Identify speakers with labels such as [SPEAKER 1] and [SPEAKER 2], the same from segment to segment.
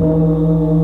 [SPEAKER 1] Oh.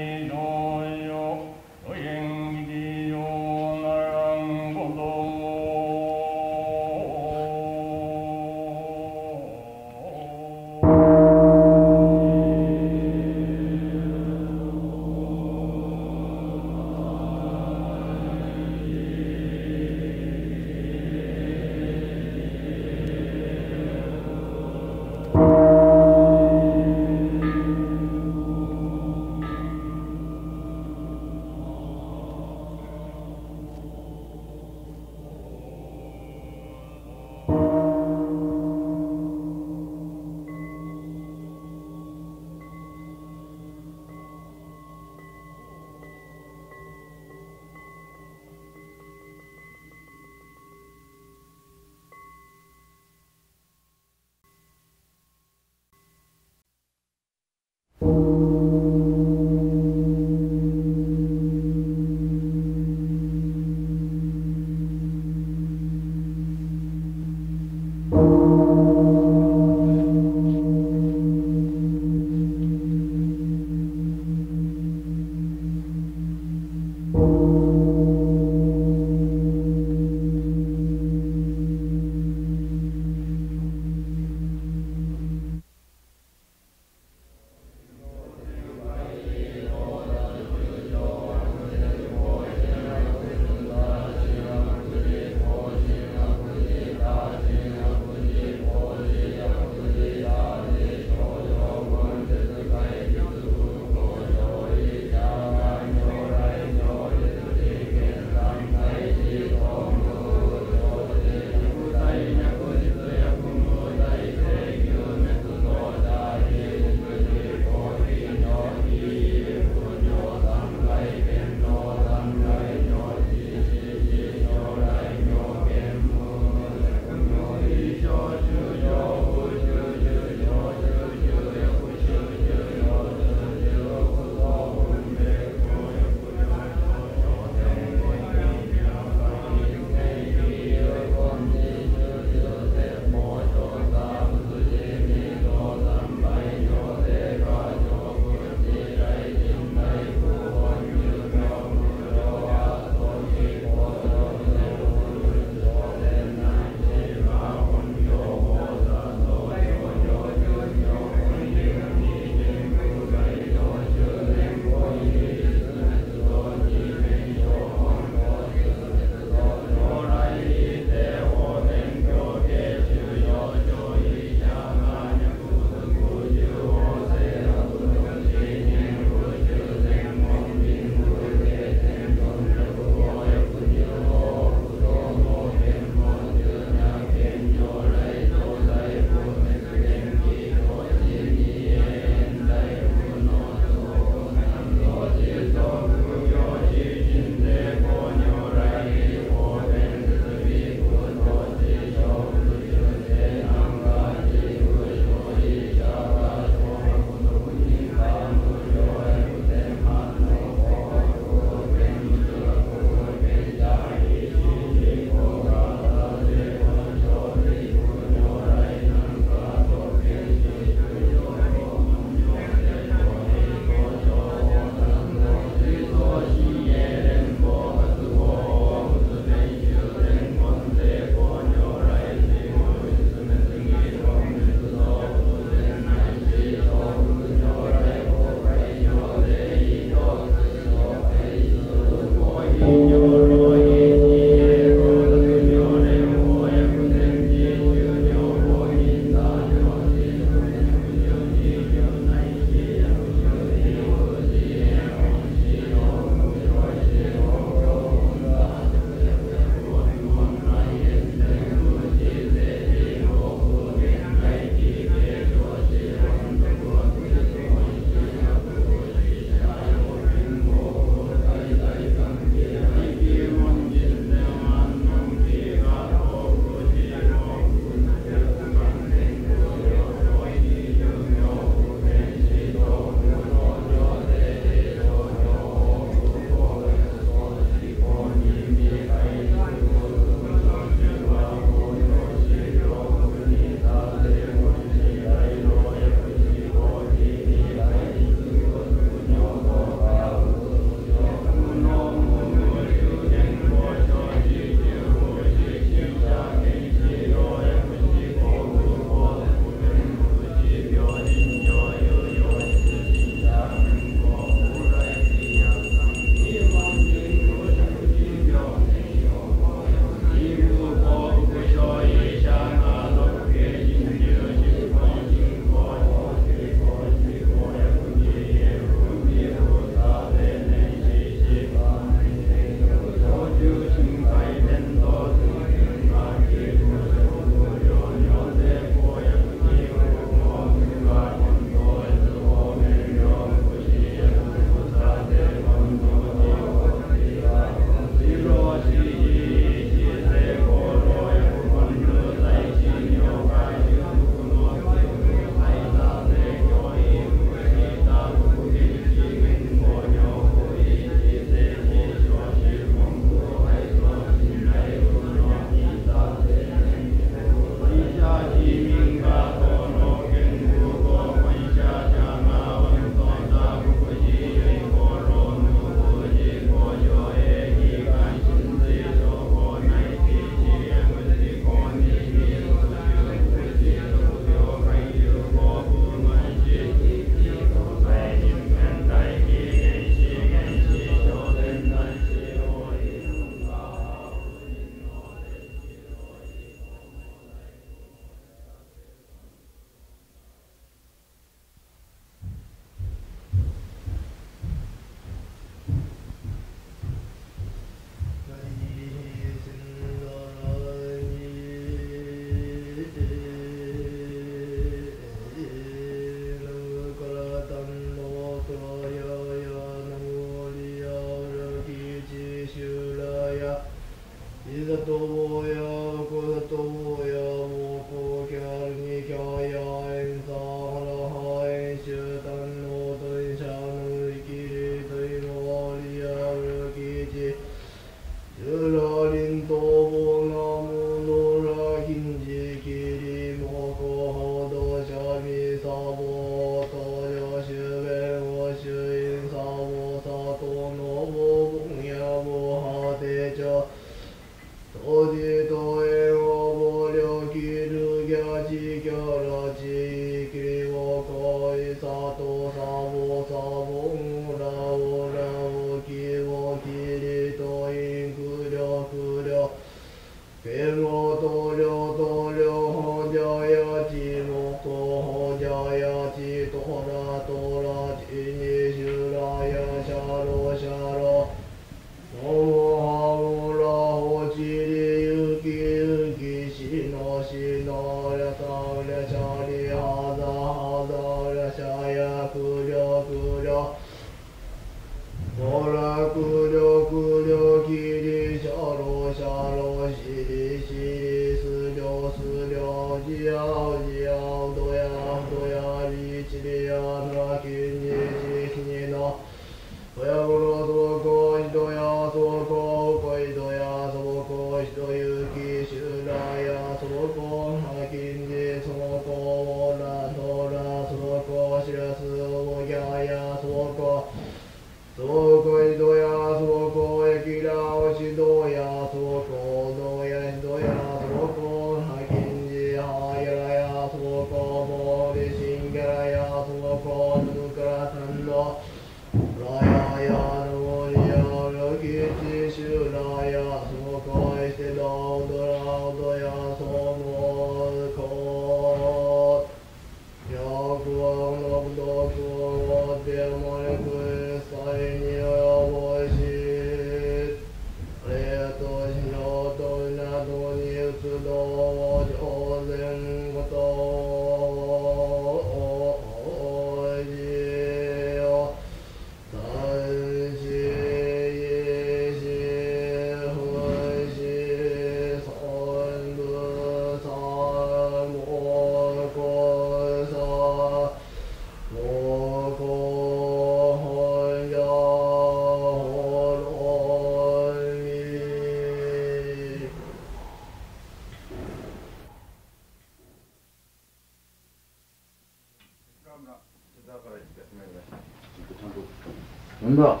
[SPEAKER 1] なん
[SPEAKER 2] だ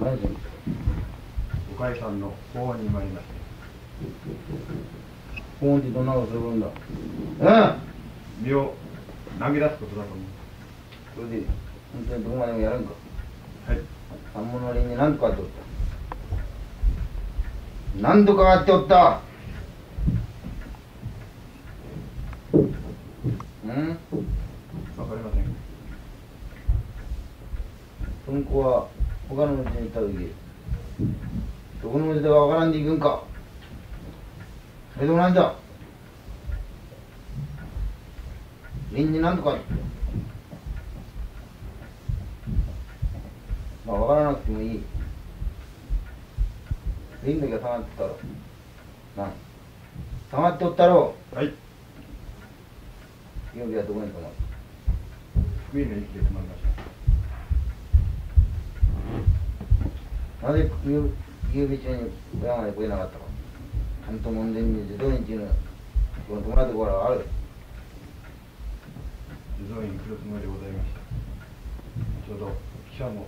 [SPEAKER 2] 何し
[SPEAKER 3] おかえさんの法に参りまし
[SPEAKER 2] ポンってどんなことするんだえ
[SPEAKER 3] 身を投げ出すことだと思う
[SPEAKER 2] それで本当にどこまでもやるんか
[SPEAKER 3] はい
[SPEAKER 2] 三物輪に何とかあっておった何とかあっておったうん
[SPEAKER 3] わかりません
[SPEAKER 2] 文庫は他の道に行った時どこの道だかわからんで行くんか。それでもなんだ輪に何とか。あってまあわからなくてもいい。輪だけが下がってたろな。下がっておったろ
[SPEAKER 3] はい。
[SPEAKER 2] 曜日はどこに泊まる？
[SPEAKER 3] 福井の駅で止まりました
[SPEAKER 2] なぜ夕夕日中に小山まで来れなかったか。ちゃんと門前に自動員っていうのこのところがある。
[SPEAKER 3] 地蔵院に来るつもりでございました。ちょうど汽車も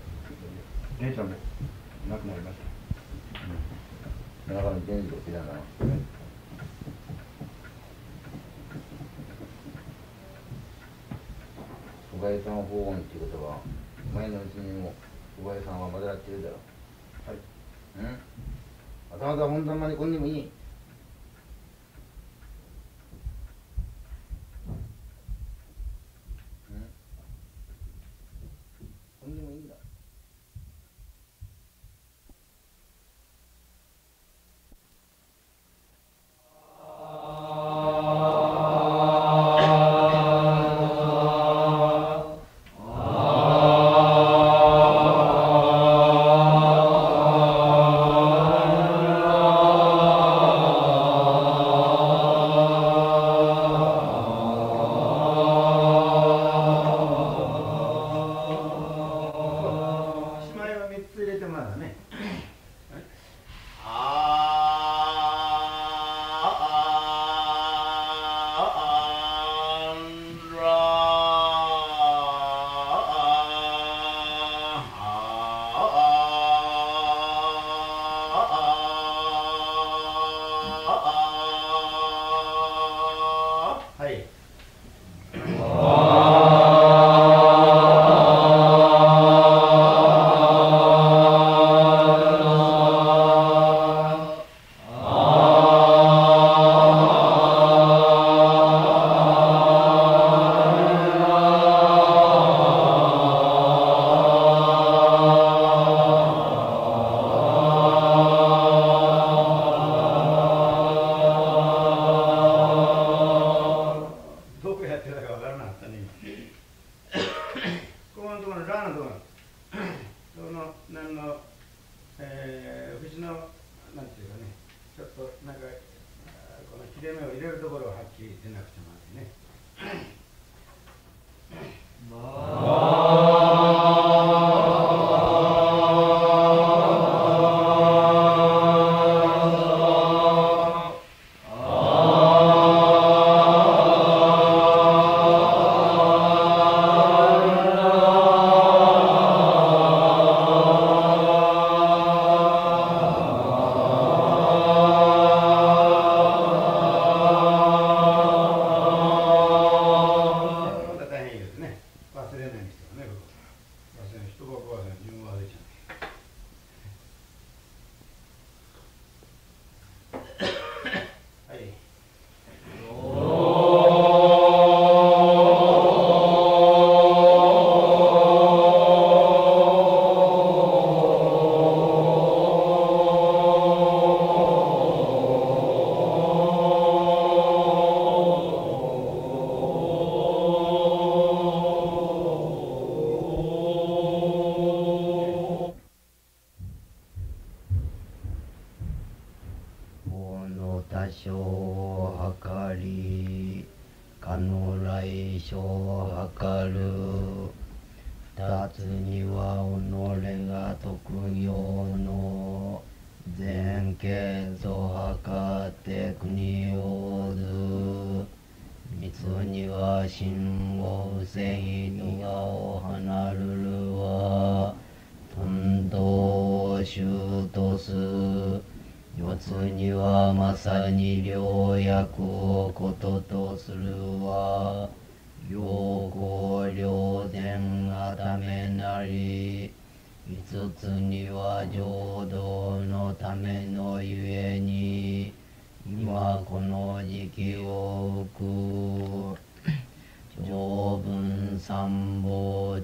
[SPEAKER 3] 電車もなくなりました。
[SPEAKER 2] 夜中の電気を切らな。おかゆさ訪問っていうことは前のうちにもおかゆさんはまだやってるだろ
[SPEAKER 3] はい
[SPEAKER 2] うん。わざわざ本山まで来んでもいい。うん。来んでもいい。
[SPEAKER 3] はい。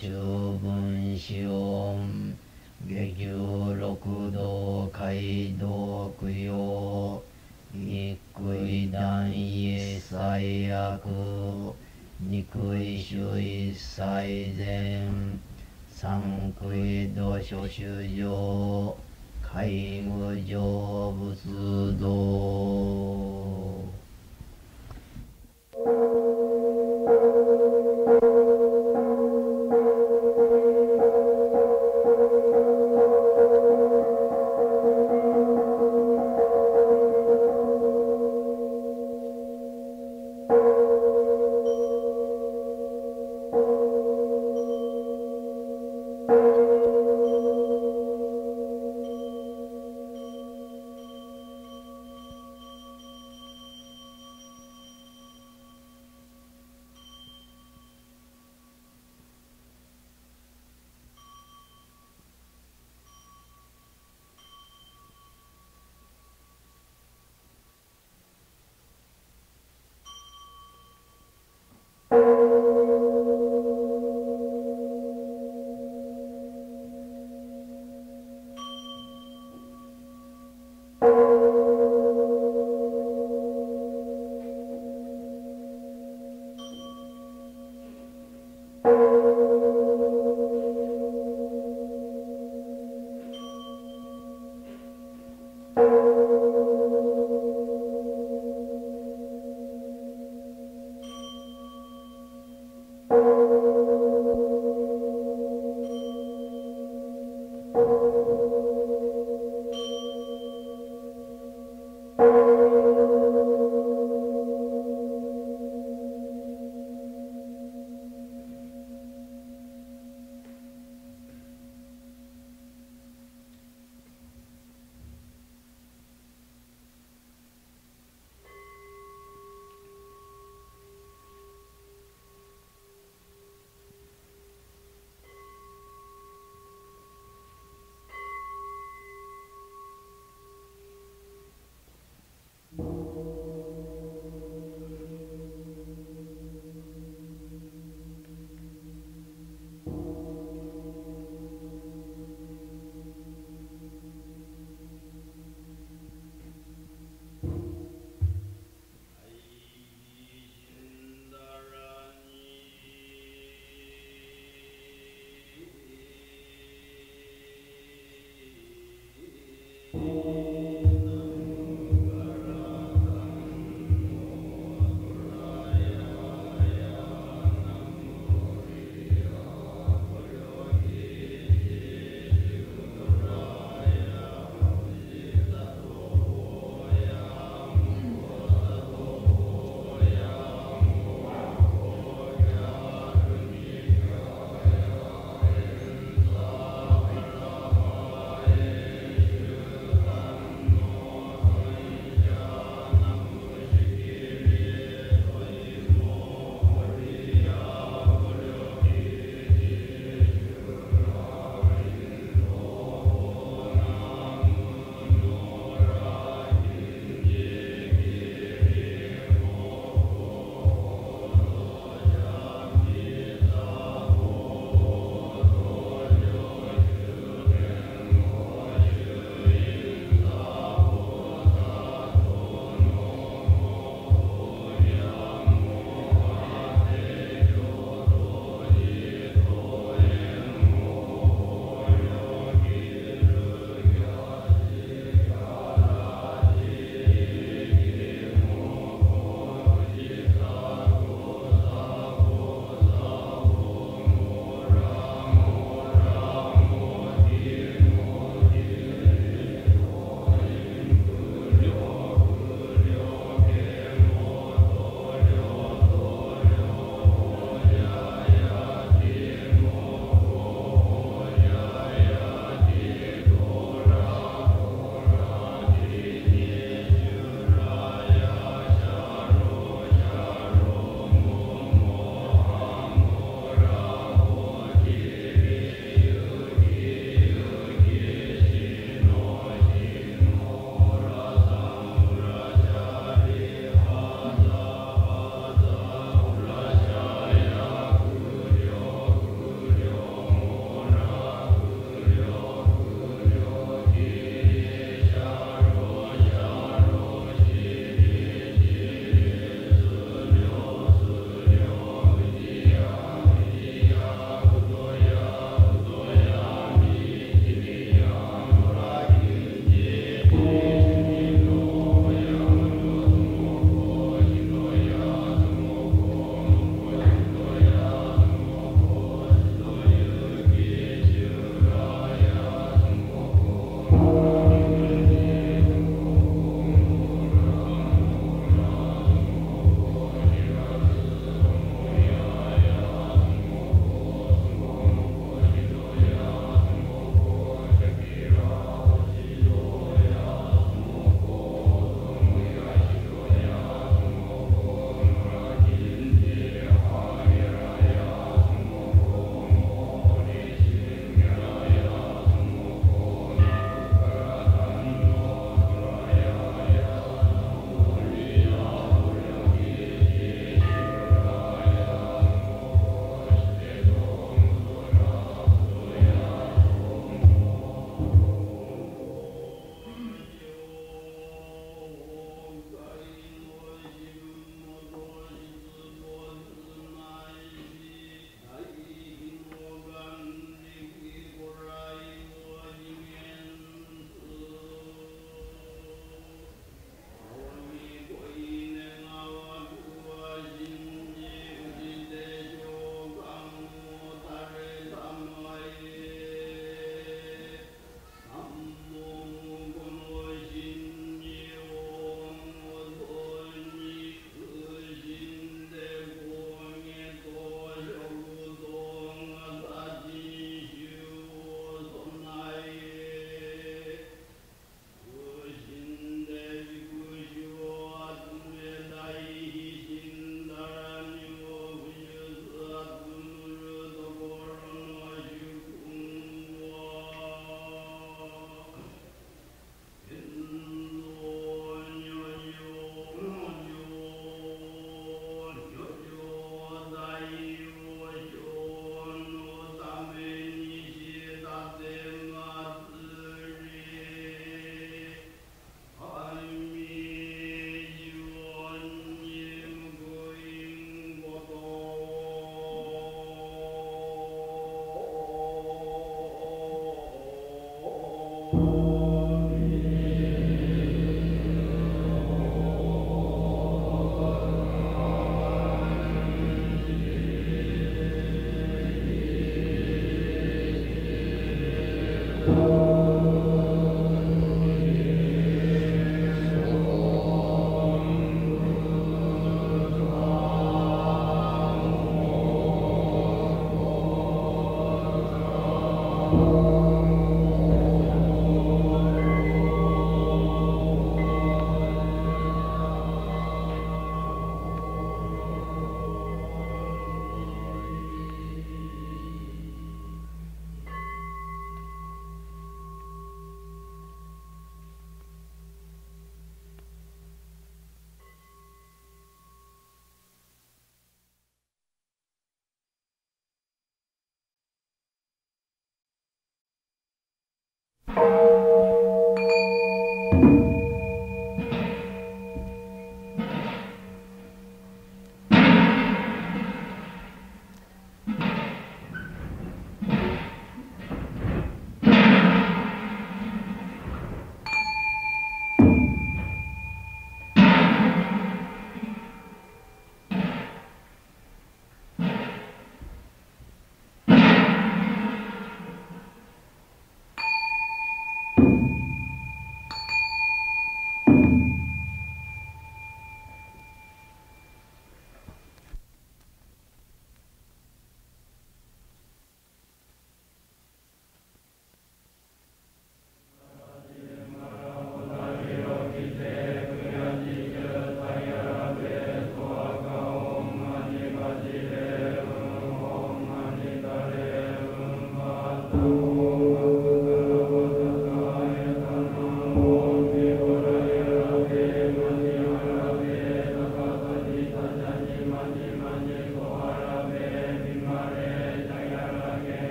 [SPEAKER 4] 中文子音下十六道街道供養一悔断意最悪二悔主意最善三悔土書修上海無成仏道